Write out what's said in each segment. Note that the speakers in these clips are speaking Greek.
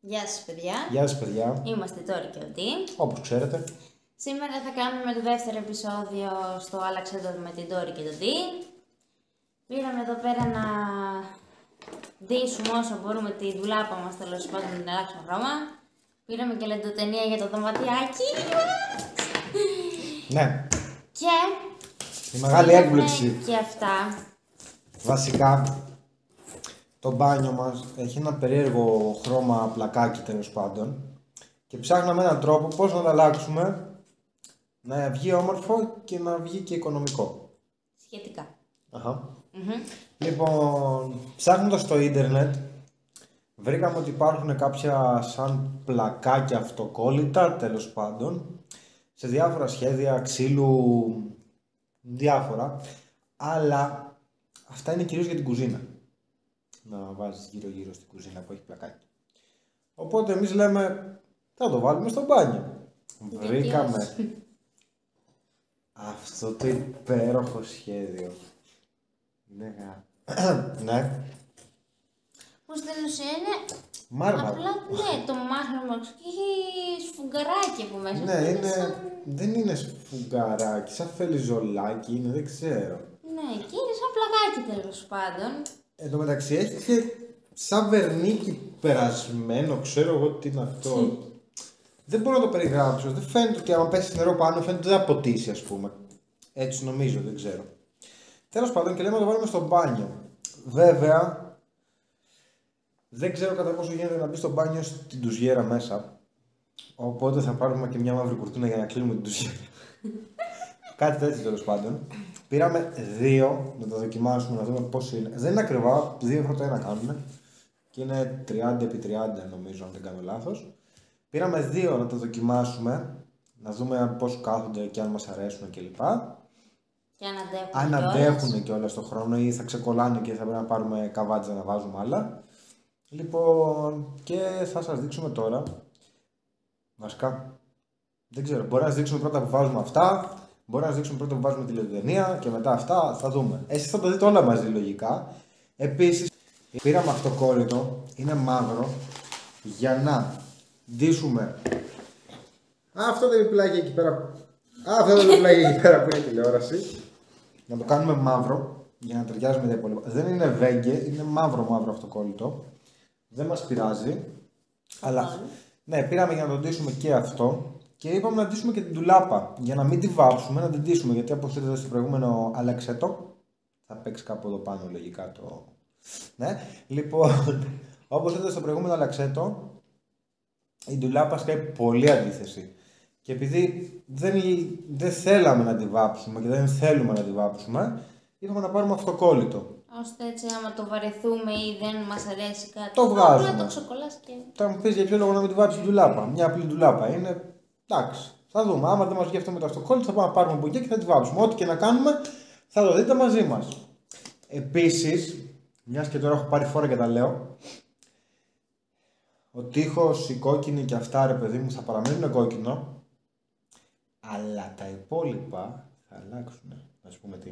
Γεια σας παιδιά. Γεια σας παιδιά, Είμαστε τώρα και ο Ντί. όπως ξέρετε. Σήμερα θα κάνουμε το δεύτερο επεισόδιο στο Άλλαξε το με την Τόρη και τον Ντί. Πήραμε εδώ πέρα να ντύσουμε όσο μπορούμε τη δουλάπα μας τέλος πάντων να την αλλάξουμε χρώμα. Πήραμε και λεντοτενία για το δωματιάκι μας. Ναι, Και η μεγάλη πήραμε έκπληξη. και αυτά. Βασικά, το μπάνιο μας έχει ένα περίεργο χρώμα πλακάκι τέλος πάντων και ψάχναμε έναν τρόπο πώς να το αλλάξουμε να βγει όμορφο και να βγει και οικονομικό. Σχετικά. Αχα. Μμμ. Λοιπόν, ψάχνοντας στο ίντερνετ βρήκαμε ότι υπάρχουν κάποια σαν πλακάκια αυτοκόλλητα τέλος πάντων σε διάφορα σχέδια ξύλου, διάφορα αλλά αυτά είναι κυρίως για την κουζίνα να βάζεις γύρω γύρω στην κουζίνα που έχει πλακάκι οπότε εμείς λέμε θα το βάλουμε στο μπάνιο Γιατί βρήκαμε όχι. αυτό το υπέροχο σχέδιο είναι γα- ναι Που στην ουσία είναι Μάρμαρο. απλά ναι, το μάρμαρο και έχει σφουγγαράκι από μέσα. Ναι, είναι, σαν- δεν είναι σφουγγαράκι, σαν φελιζολάκι είναι, δεν ξέρω. Ναι, και είναι σαν πλακάκι τέλος πάντων. Εν τω μεταξύ έχει και σαν βερνίκι περασμένο, ξέρω εγώ τι είναι αυτό. δεν μπορώ να το περιγράψω. Δεν φαίνεται ότι άμα πέσει νερό πάνω φαίνεται ότι δεν θα ποτίσει, ας πούμε. Έτσι νομίζω, δεν ξέρω. Τέλος πάντων και λέμε να το βάλουμε στο μπάνιο. Βέβαια, δεν ξέρω κατά πόσο γίνεται να μπει στο μπάνιο στην τουζιέρα μέσα. Οπότε θα πάρουμε και μια μαύρη κουρτίνα για να κλείνουμε την τουζιέρα. Κάτι τέτοιο τέλος πάντων. Πήραμε δύο να τα δοκιμάσουμε να δούμε πώς είναι. Δεν είναι ακριβά, 2 ευρώ το ένα κάνουν. Και είναι 30 επί 30 νομίζω, αν δεν κάνω λάθος. Πήραμε δύο να τα δοκιμάσουμε, να δούμε πώς κάθονται και αν μας αρέσουν κλπ. Και αν αντέχουν. Αν κιόλας. αντέχουν και όλα στον χρόνο ή θα ξεκολλάνε και θα πρέπει να πάρουμε καβάτζα να βάζουμε άλλα. Λοιπόν, και θα σας δείξουμε τώρα. Βασικά, δεν ξέρω. Μπορεί να σας δείξουμε πρώτα που βάζουμε αυτά. Μπορεί να σας δείξουμε πρώτα που βάζουμε τη λεπτομέρεια και μετά αυτά θα δούμε. Εσείς θα τα δείτε όλα μαζί λογικά. Επίσης, πήραμε αυτοκόλλητο, είναι μαύρο, για να ντύσουμε Α, αυτό το διπλάκι εκεί πέρα. Α, αυτό το διπλάκι εκεί πέρα που είναι η τηλεόραση. Να το κάνουμε μαύρο για να ταιριάζει με τα υπόλοιπα. Δεν είναι βέγγε, είναι μαύρο μαύρο αυτοκόλλητο. Δεν μας πειράζει. Αλλά ναι, πήραμε για να το ντύσουμε και αυτό. Και είπαμε να ντύσουμε και την τουλάπα. Για να μην τη βάψουμε, να την ντύσουμε. Γιατί όπως είδατε στο προηγούμενο αλεξέτο, θα παίξει κάπου εδώ πάνω λογικά το. Ναι, λοιπόν, όπως είδατε στο προηγούμενο αλεξέτο, η ντουλάπα σκάει πολύ αντίθεση. Και επειδή δεν, δεν θέλαμε να τη βάψουμε και δεν θέλουμε να τη βάψουμε, είπαμε να πάρουμε αυτοκόλλητο. Ώστε έτσι, άμα το βαρεθούμε ή δεν μας αρέσει κάτι. Το βγάζουμε. Απλά το ξεκολλάς και. Θα μου πεις για ποιο λόγο να μην τη βάψει την ντουλάπα. Μια απλή ντουλάπα είναι. Εντάξει. Θα δούμε. Άμα δεν μας βγει αυτό με το αυτοκόλλητο, θα πάμε να πάρουμε από εκεί και θα τη βάψουμε. Ό,τι και να κάνουμε, θα το δείτε μαζί μας. Επίσης, μιας και τώρα έχω πάρει φόρα και τα λέω, ο τείχος, η κόκκινη και αυτά ρε παιδί μου θα παραμείνουν κόκκινο. Αλλά τα υπόλοιπα θα αλλάξουν. Να σου πούμε τι.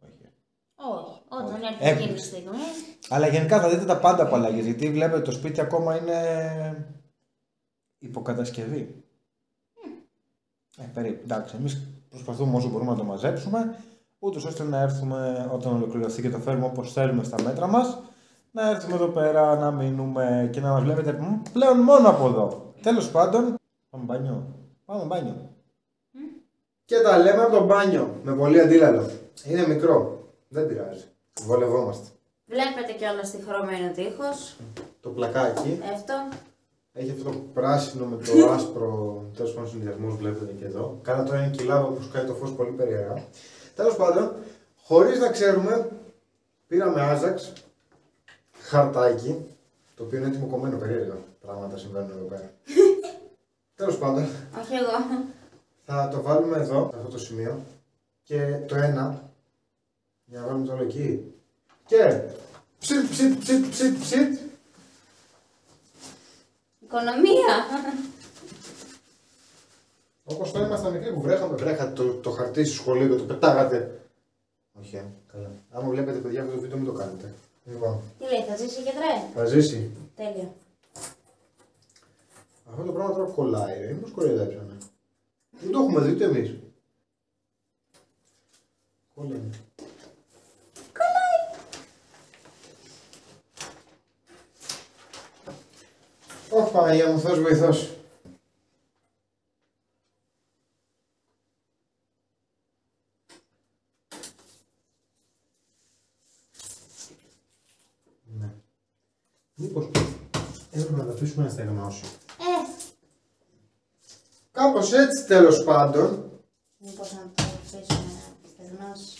Όχι. Όχι, όταν Όχι. έρθει εκείνη τη Έκπληξη. στιγμή. Αλλά γενικά θα δείτε τα πάντα από αλλαγές, γιατί βλέπετε το σπίτι ακόμα είναι υποκατασκευή. Ε, περίπου. Εντάξει, εμείς προσπαθούμε όσο μπορούμε να το μαζέψουμε, ούτως ώστε να έρθουμε όταν ολοκληρωθεί και το φέρουμε όπως θέλουμε στα μέτρα μας, να έρθουμε εδώ πέρα, να μείνουμε και να μας βλέπετε μ, πλέον μόνο από εδώ. Τέλος πάντων, πάμε μπάνιο. Πάμε μπάνιο. Και τα λέμε από το μπάνιο, με πολύ αντίλαλο. Είναι μικρό, δεν πειράζει. Βολευόμαστε. Βλέπετε κιόλας τη χρώμενο τείχος. Το πλακάκι Αυτό. Έχει αυτό το πράσινο με το άσπρο τέλος πάντων συνδυασμό βλέπετε και εδώ. Κάνα τώρα είναι κοιλάβα που σκάει το φως πολύ περίεργα. Τέλος πάντων, χωρίς να ξέρουμε, πήραμε άζαξ, χαρτάκι, το οποίο είναι έτοιμο κομμένο περίεργα. Πράγματα συμβαίνουν εδώ πέρα. Τέλος πάντων, Όχι εγώ. θα το βάλουμε εδώ, σε αυτό το σημείο. Και το ένα, για να βάλουμε το όλο εκεί. Και ψιτ, ψιτ, ψιτ, ψιτ, ψιτ. Οικονομία. Όπως το ήμασταν μικροί που βρέχαμε, βρέχατε το, το χαρτί στο σχολείο και το πετάγατε. Όχι, ε, καλά. Άμα βλέπετε παιδιά αυτό το βίντεο, μην το κάνετε. Λοιπόν, Τι λέει, θα ζήσει και τρέ. θα ζήσει. Τέλεια. Αυτό το πράγμα τώρα κολλάει, ρε. Μήπως κοροϊδέψανε. Δεν το έχουμε δει ούτε εμείς. Κολλάει. Ωχ, Παναγία μου, Θεός βοηθός. Ναι. Μήπως έπρεπε να τα αφήσουμε να στεγνώσει. Ε, Κάπως έτσι τέλος πάντων. μήπως να το αφήσουμε να στεγνώσει.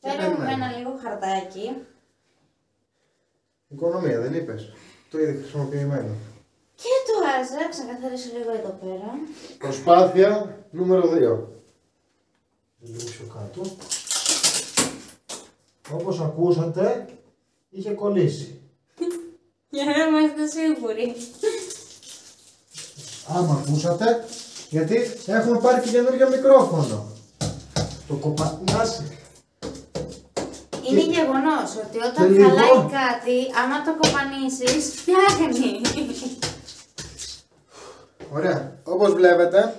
Τι Φέρε μου περιμένουμε; ένα λίγο χαρτάκι. Οικονομία δεν είπες. Το είδε χρησιμοποιημένο. Και το άζα, ξεκαθαρίσω λίγο εδώ πέρα. Προσπάθεια νούμερο 2. Λίγο πιο κάτω. Όπως ακούσατε, είχε κολλήσει. Για να είμαστε σίγουροι. Άμα ακούσατε, γιατί έχουμε πάρει και καινούργιο μικρόφωνο. Το κοπανάσει. Είναι γεγονός ότι όταν Και λίγο. χαλάει κάτι, άμα το κοπανίσεις, φτιάχνει. Ωραία. Όπως βλέπετε,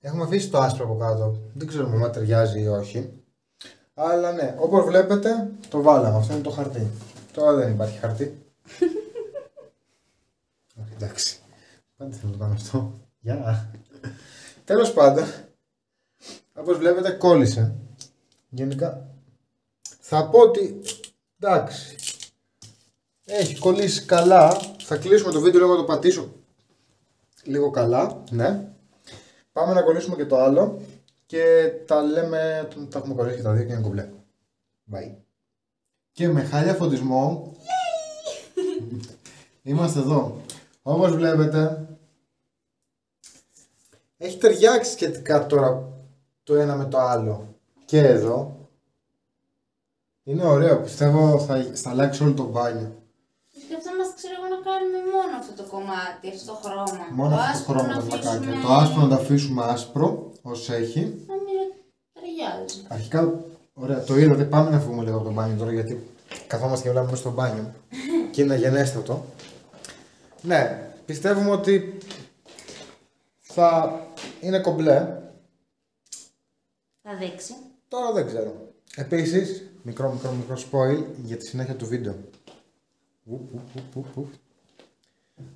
έχουμε αφήσει το άσπρο από κάτω. Δεν ξέρουμε αν ταιριάζει ή όχι. Αλλά ναι, όπως βλέπετε, το βάλαμε. Αυτό είναι το χαρτί. Τώρα δεν υπάρχει χαρτί. Όχι, Εντάξει. Πάντα θέλω να το κάνω αυτό. Γεια. Τέλος πάντων, όπως βλέπετε κόλλησε. Γενικά, θα πω ότι εντάξει, έχει κολλήσει καλά. Θα κλείσουμε το βίντεο λίγο να το πατήσω λίγο καλά. Ναι. Πάμε να κολλήσουμε και το άλλο. Και τα λέμε, τα έχουμε κολλήσει και τα δύο και είναι κομπλέ. Bye. Και με χάλια φωτισμό είμαστε εδώ. Όπως βλέπετε έχει ταιριάξει σχετικά τώρα το ένα με το άλλο. Και εδώ. Είναι ωραίο. Πιστεύω θα, θα αλλάξει όλο το μπάνιο. Σκεφτόμαστε, ξέρω εγώ, να κάνουμε μόνο αυτό το κομμάτι, αυτό το χρώμα. Μόνο το αυτό το άσπρο χρώμα να τα βλακάκια. αφήσουμε- Το άσπρο να το αφήσουμε άσπρο όσο έχει. Νομίζω ταιριάζει. Αρχικά, ωραία, το είδατε. Πάμε να φύγουμε λίγο από το μπάνιο τώρα γιατί καθόμαστε και μιλάμε μέσα στο μπάνιο. και είναι αγενέστατο. Ναι, πιστεύουμε ότι θα είναι κομπλέ. Θα δείξει. Τώρα δεν ξέρω. Επίσης, μικρό μικρό μικρό spoil για τη συνέχεια του βίντεο. Ουπ, ουπ, ουπ, ουπ, ουπ.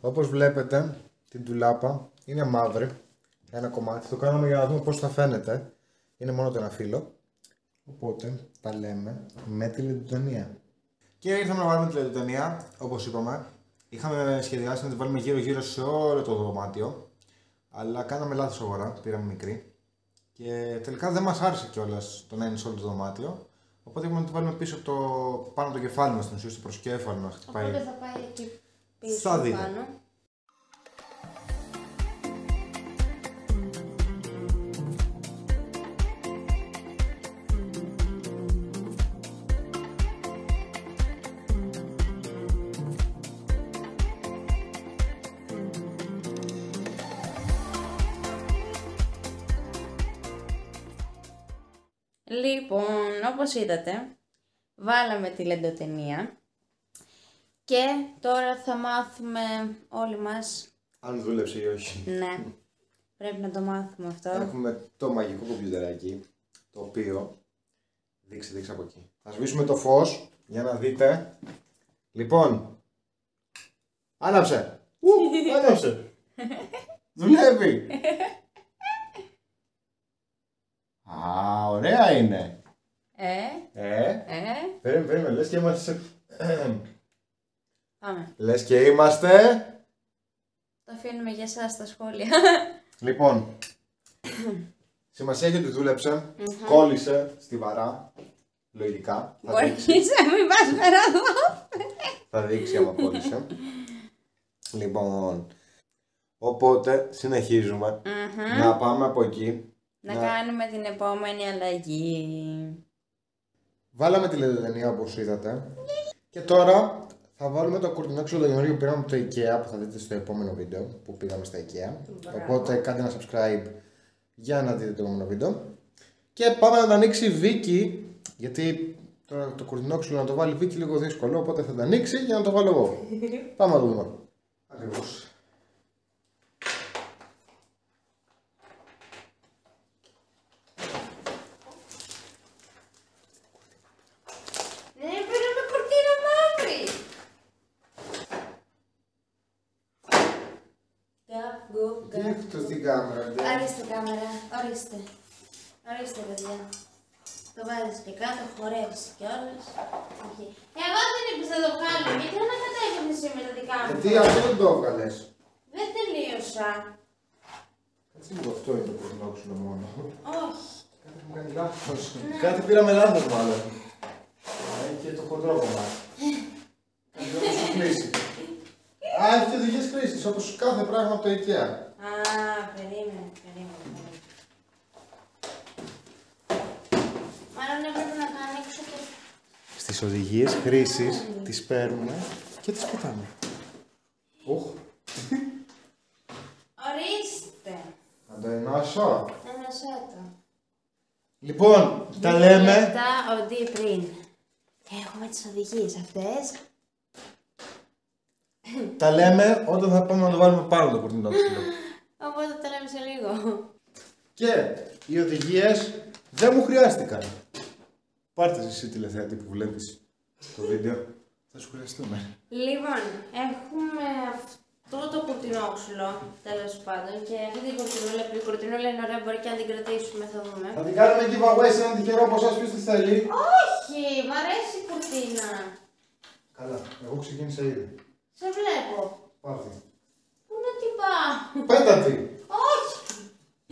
Όπως βλέπετε, την τουλάπα είναι μαύρη. Ένα κομμάτι. Το κάναμε για να δούμε πώς θα φαίνεται. Είναι μόνο το ένα φύλλο. Οπότε τα λέμε με τη λεντοτενία. Και ήρθαμε να βάλουμε τη λεντοτενία, όπως είπαμε. Είχαμε σχεδιάσει να τη βάλουμε γύρω-γύρω σε όλο το δωμάτιο. Αλλά κάναμε λάθος αγορά, πήραμε μικρή. Και τελικά δεν μας άρεσε κιόλας το να είναι σε όλο το δωμάτιο. Οπότε είπαμε να τη βάλουμε πίσω από το, πάνω από το κεφάλι μας, στην ουσία στο προσκέφαλο να χτυπάει. Οπότε θα πάει εκεί πίσω Θα δείτε. πάνω. Λοιπόν, όπως είδατε, βάλαμε τη λεντοτενία και τώρα θα μάθουμε όλοι μας, Αν δούλεψε ή όχι. ναι, πρέπει να το μάθουμε αυτό. Έχουμε το μαγικό κομπιουτεράκι, το οποίο... Δείξε, δείξε από εκεί. Θα σβήσουμε το φως για να δείτε. Λοιπόν, άναψε. Ου, άναψε. Δουλεύει. Α, ωραία είναι. Ε, Ε, ε, περίμενε, περίμενε, λες και είμαστε σε... πάμε. Λες και είμαστε... Το αφήνουμε για εσάς στα σχόλια. Λοιπόν, σημασία έχει ότι δούλεψε, κόλλησε στιβαρά, λογικά. Θα Μπορείς δείξει, να μην πας πέρα εδώ. θα δείξει άμα κόλλησε. Λοιπόν, οπότε συνεχίζουμε να πάμε από εκεί. Να κάνουμε την επόμενη αλλαγή. Βάλαμε τη λεδοτενία όπως είδατε. Και τώρα θα βάλουμε το κουρτινόξυλο το καινούργιο που πήραμε από το IKEA που θα δείτε στο επόμενο βίντεο που πήγαμε στα IKEA. Οπότε κάντε ένα subscribe για να δείτε το επόμενο βίντεο. Και πάμε να τα ανοίξει η Βίκη, γιατί τώρα το κουρτινόξυλο να το βάλει η Βίκη λίγο δύσκολο, οπότε θα τα ανοίξει για να το βάλω εγώ. πάμε να το δούμε. Ακριβώς. Ναι, πήραμε κουρτίνα μαύρη. Γκαπ, γκουπ, γκαπ. Δείχτω στην κάμερα. ντε. Ορίστε κάμερα, ορίστε. Ορίστε παιδιά. Το βάζεις και κάτω, χορεύεις κιόλας. Εκεί. Εγώ δεν είπες να το βγάλω, γιατί δεν ανακατεύεις εσύ με τα δικά μου; Γιατί αυτό δεν το έβγαλες; Δεν τελείωσα. Κάτσε λίγο αυτό είναι το κουρτινόξυλο μόνο. Όχι. Κάτι μου κάνει λάθος. Κάτι πήραμε λάθος μάλλον. Α, και το χοντρό κομμάτι. Κάτι δεν σου κλείσει. Α, έχει και οδηγίες χρήσης, όπως κάθε πράγμα από το IKEA. Α, περίμενε, περίμενε. περίμενε. Μάλλον έπρεπε να τα ανοίξω και... Στις οδηγίες χρήσης τις παίρνουμε και τις πετάμε. Οχ, Ορίστε. να το ενώσω. Ένα σέτο. Λοιπόν, τα Δύο λέμε. λεπτά οντί πριν. Και έχουμε τις οδηγίες αυτές. Τα λέμε όταν θα πάμε να το βάλουμε πάνω το κουρτινόξυλο. Οπότε το λέμε σε λίγο. Και οι οδηγίες δεν μου χρειάστηκαν. Πάρτε εσύ τηλεθεατή που βλέπεις το βίντεο. Θα σου χρειαστούμε. Λοιπόν, έχουμε αυτό το κουρτινόξυλο, τέλος πάντων, και αυτή την κουρτινούλα, που η κουρτινούλα είναι ωραία, μπορεί και να την κρατήσουμε, θα δούμε. Θα την κάνουμε giveaway σε έναν τυχερό από εσάς ποιος τη θέλει. Όχι, μ' αρέσει η κουρτίνα. Καλά, εγώ ξεκίνησα ήδη. Σε βλέπω. Πάρτε. Πού να την πάω; Πέτατη. Όχι.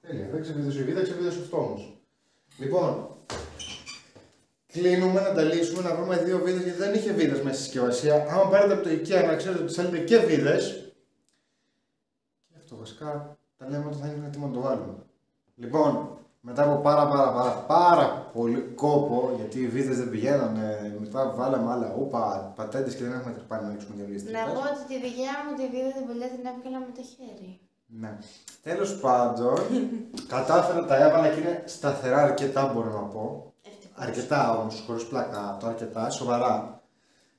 Πέρα από τη σκάλα και γίνομαστε viral. Να το κάνω επίτηδε. Κάντε. Λοιπόν, οπότε ξεβιδώνουμε τα παλιά κουρτινόξυλα και πάμε για να βάλουμε το καινούριο. Επίση, από το δεύτερο σκαλοπάτι θα πέσει, οπότε δεν θα πάθει και πολλά. Οπότε το να πέσει. δεν χρειάζεται. Ξεβιδώνω, ξεβιδώνω, δεν βγαίνει όμω. Αχά, τέλεια. Δεν ξεβίδωσε η βίδα, ξεβίδωσε αυτό όμω. Λοιπόν, κλείνουμε να τα λύσουμε, να βρούμε δύο βίδε γιατί δεν είχε βίδε μέσα στη συσκευασία. Άμα πάρετε από το IKEA να ξέρετε ότι θέλετε και βίδε. Και αυτό βασικά τα λέμε όταν θα είναι έτοιμο να το βάλουμε. Λοιπόν, μετά από πάρα πάρα πάρα πάρα πολύ κόπο, γιατί οι βίδες δεν πηγαίνανε, μετά βάλαμε άλλα ούπα, πατέντες και δεν έχουμε τρυπάνει να ανοίξουμε καινούργιες Να τρύπες. πω ότι τη δικιά μου τη βίδα την παλιά την έβγαλα με το χέρι. Ναι. Τέλος πάντων, κατάφερα τα έβαλα και είναι σταθερά αρκετά μπορώ να πω. Ευτυχώς. Αρκετά όμως, χωρίς πλάκα το αρκετά, σοβαρά.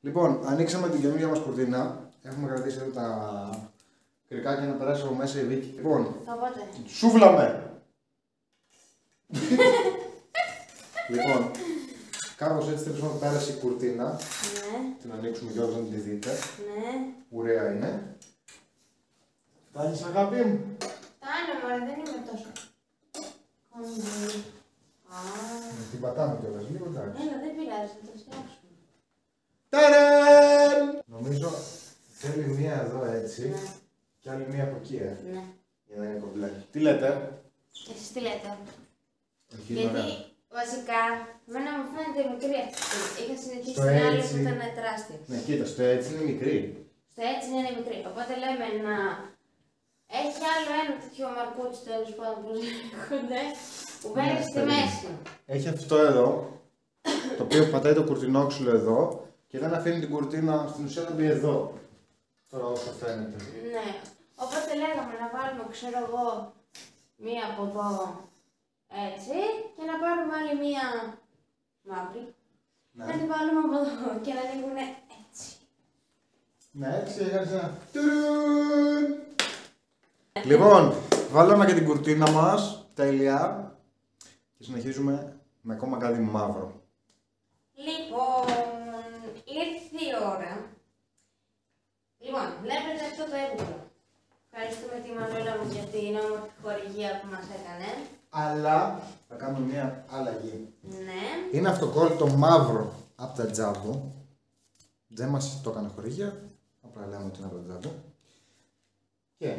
Λοιπόν, ανοίξαμε την καινούργια μας κουρτίνα. Έχουμε κρατήσει εδώ τα κρυκάκια να περάσει από μέσα η Βίκη. Λοιπόν, Οπότε, σούβλαμε! λοιπόν, κάπως έτσι τέλος πάντων πέρασε η κουρτίνα. ναι, Την ανοίξουμε κιόλας να τη δείτε. ναι. Ωραία είναι. Φτάνεις αγάπη μου. Τάνε μωρέ, δεν είμαι τόσο. κοντή. Α, Την πατάμε κιόλας λίγο, εντάξει. έλα, δεν πειράζει, θα το φτιάξουμε. Ταραν! Νομίζω θέλει μία εδώ έτσι Ναι, και άλλη μία από εκεί, ε, ναι. για να είναι κομπλέ. Τι λέτε, Εσείς τι λέτε; Όχι, είναι Γιατί ωραία. βασικά, εμένα μου φαίνεται μικρή αυτή. Είχα συνηθίσει Στο την άλλη έτσι. που ήταν τεράστια. Ναι, κοίτα, στο έτσι είναι μικρή. Στο έτσι είναι μικρή. Οπότε λέμε να έχει άλλο ένα τέτοιο μαρκούτσι τέλος πάντων που λέγονται που μπαίνει Ναι, στη περίμενε. μέση. Έχει αυτό εδώ, το οποίο πατάει το κουρτινόξυλο εδώ και δεν αφήνει την κουρτίνα στην ουσία να μπει εδώ. Τώρα όσο φαίνεται. Ναι. Οπότε λέγαμε να βάλουμε, ξέρω εγώ, μία από εδώ έτσι και να πάρουμε άλλη μία μαύρη. Ναι. Να την βάλουμε από εδώ και να ανοίγουν έτσι. Ναι, έτσι έκανε ένα. Τουρουν. Λοιπόν, βάλαμε και την κουρτίνα μας, τέλεια. Και συνεχίζουμε με ακόμα κάτι μαύρο. Λοιπόν, ήρθε η ώρα. Λοιπόν, βλέπετε αυτό το έβγαλο. Ευχαριστούμε τη Μανούλα μου για την όμορφη χορηγία που μας έκανε. Αλλά θα κάνουμε μια αλλαγή. Ναι. Είναι αυτοκόλλητο μαύρο από τα τζάμπο. Δεν μας το έκανε χορηγία. Απλά λέμε ότι είναι από τα τζάμπο. Και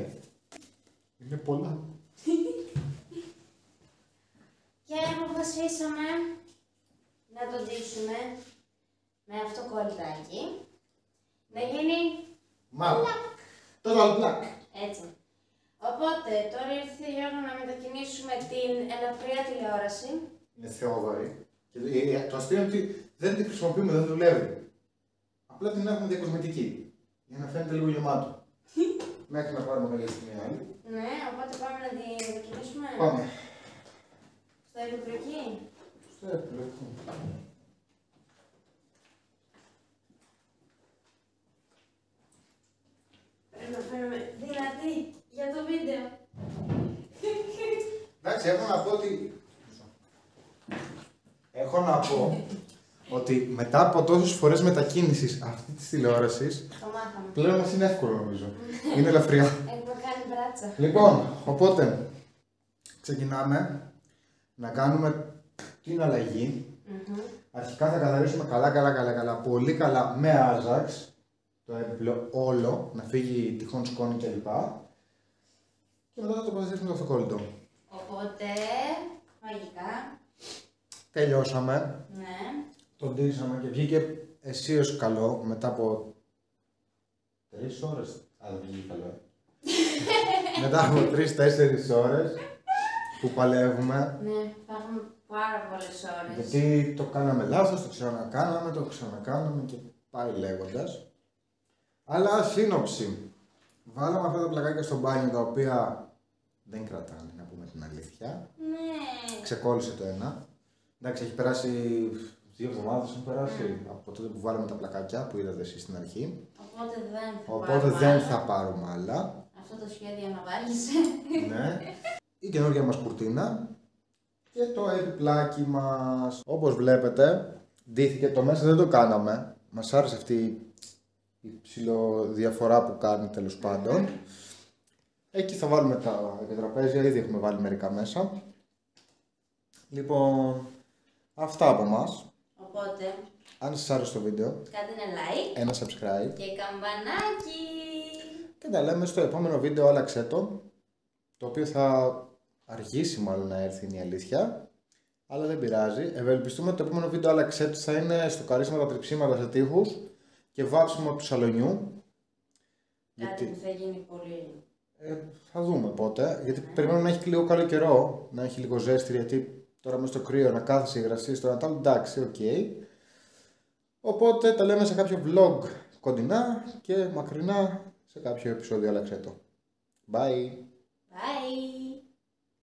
είναι πολλά. Και αποφασίσαμε να το ντύσουμε με αυτό κολλητάκι. Να γίνει Μαύρο. πλακ. Total black. Έτσι. Οπότε, τώρα ήρθε η ώρα να μετακινήσουμε την ελαφριά τηλεόραση. Είναι Θεόδωρη. Και ε, ε, το αστείο είναι ότι δεν τη χρησιμοποιούμε, δεν δουλεύει. Απλά την έχουμε διακοσμητική. Για να φαίνεται λίγο γεμάτο. Μέχρι να πάρουμε κάποια στιγμή άλλη. Ναι, οπότε πάμε να την μετακινήσουμε. Πάμε. Στο ηλεκτρική. Στο επιλογικό. Πρέπει να φαίνομαι δυνατή για το βίντεο. Εντάξει, έχω να πω ότι. Έχω να πω ότι μετά από τόσες φορές μετακίνησης αυτή της τηλεόρασης, Το μάθαμε. πλέον μας είναι εύκολο νομίζω. είναι ελαφριά. Έχουμε κάνει μπράτσα. Λοιπόν, οπότε ξεκινάμε να κάνουμε την αλλαγή. Μμμ. Αρχικά θα καθαρίσουμε καλά, καλά, καλά, καλά, πολύ καλά με άζαξ το έπιπλο όλο, να φύγει τυχόν σκόνη κλπ. Και μετά θα το προσθέσουμε το αυτοκόλλητο. Οπότε, μαγικά. Τελειώσαμε. Ναι. Τον ντύσαμε και βγήκε αισίως καλό μετά από τρεις ώρες. Α, δεν βγήκε καλό. ε. μετά από τρεις-τέσσερις ώρες που παλεύουμε. Ναι, υπάρχουν πάρα πολλές ώρες. Γιατί το κάναμε λάθος, το ξανακάναμε, το ξανακάναμε και πάει λέγοντας. Αλλά σύνοψη. Βάλαμε αυτά τα πλακάκια στο μπάνιο τα οποία δεν κρατάνε, να πούμε την αλήθεια. Ναι. Ξεκόλλησε το ένα. Εντάξει, έχει περάσει δύο εβδομάδες έχουν περάσει από τότε που βάλαμε τα πλακάκια που είδατε εσείς στην αρχή. Οπότε δεν θα Οπότε πάρουμε δεν άλλα. θα πάρουμε άλλα. Αυτό το σχέδιο αναβάλισε. ναι. Η καινούργια μας κουρτίνα και το επιπλάκι μας. Όπως βλέπετε, ντύθηκε το μέσα δεν το κάναμε. Μας άρεσε αυτή η ψηλοδιαφορά που κάνει τέλος πάντων. Εκεί θα βάλουμε τα επιτραπέζια, ήδη έχουμε βάλει μερικά μέσα. Λοιπόν, αυτά από μας. Οπότε, Αν σας άρεσε το βίντεο, κάντε ένα like ένα subscribe και καμπανάκι. και τα λέμε στο επόμενο βίντεο άλλαξέ το, το οποίο θα αργήσει μάλλον να έρθει είναι η αλήθεια, αλλά δεν πειράζει. Ευελπιστούμε ότι το επόμενο βίντεο άλλαξέ το θα είναι στο καρίσμα τα τριψίματα σε τείχους και βάψιμο του σαλονιού. Κάτι που θα γίνει πολύ. Ε, θα δούμε πότε. Γιατί περιμένουμε να έχει λίγο καλό καιρό, να έχει λίγο ζέστη. Γιατί τώρα με στο κρύο να κάθεσαι υγραστή στο Νατάλ, εντάξει, οκ. Οπότε τα λέμε σε κάποιο vlog κοντινά και μακρινά σε κάποιο επεισόδιο. Άλλαξε το. Bye. Bye!